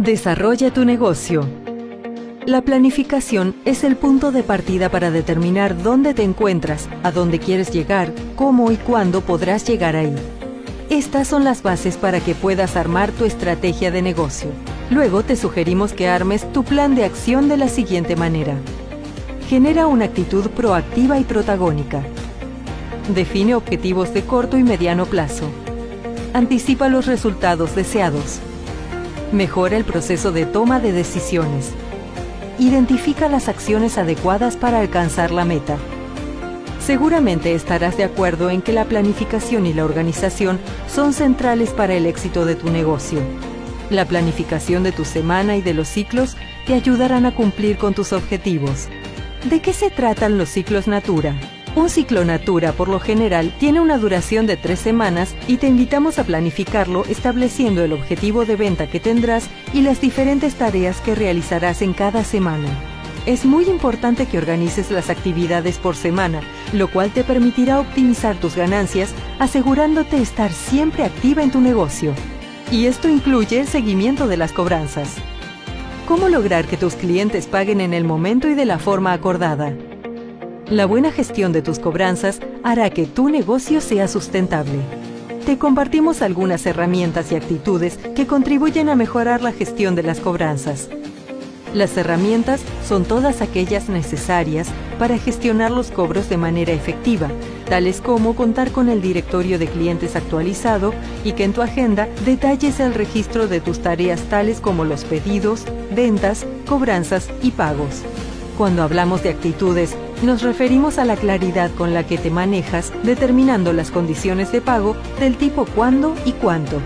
Desarrolla tu negocio. La planificación es el punto de partida para determinar dónde te encuentras, a dónde quieres llegar, cómo y cuándo podrás llegar ahí. Estas son las bases para que puedas armar tu estrategia de negocio. Luego te sugerimos que armes tu plan de acción de la siguiente manera. Genera una actitud proactiva y protagónica. Define objetivos de corto y mediano plazo. Anticipa los resultados deseados. Mejora el proceso de toma de decisiones. Identifica las acciones adecuadas para alcanzar la meta. Seguramente estarás de acuerdo en que la planificación y la organización son centrales para el éxito de tu negocio. La planificación de tu semana y de los ciclos te ayudarán a cumplir con tus objetivos. ¿De qué se tratan los ciclos Natura? Un ciclo Natura por lo general tiene una duración de tres semanas y te invitamos a planificarlo estableciendo el objetivo de venta que tendrás y las diferentes tareas que realizarás en cada semana. Es muy importante que organices las actividades por semana, lo cual te permitirá optimizar tus ganancias asegurándote estar siempre activa en tu negocio. Y esto incluye el seguimiento de las cobranzas. ¿Cómo lograr que tus clientes paguen en el momento y de la forma acordada? La buena gestión de tus cobranzas hará que tu negocio sea sustentable. Te compartimos algunas herramientas y actitudes que contribuyen a mejorar la gestión de las cobranzas. Las herramientas son todas aquellas necesarias para gestionar los cobros de manera efectiva, tales como contar con el directorio de clientes actualizado y que en tu agenda detalles el registro de tus tareas tales como los pedidos, ventas, cobranzas y pagos. Cuando hablamos de actitudes, nos referimos a la claridad con la que te manejas determinando las condiciones de pago del tipo cuándo y cuánto.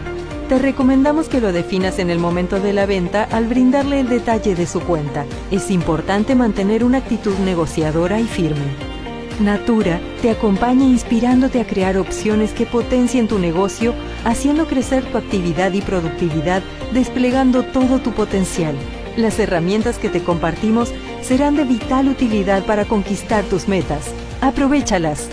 Te recomendamos que lo definas en el momento de la venta al brindarle el detalle de su cuenta. Es importante mantener una actitud negociadora y firme. Natura te acompaña inspirándote a crear opciones que potencien tu negocio, haciendo crecer tu actividad y productividad, desplegando todo tu potencial. Las herramientas que te compartimos serán de vital utilidad para conquistar tus metas. Aprovechalas.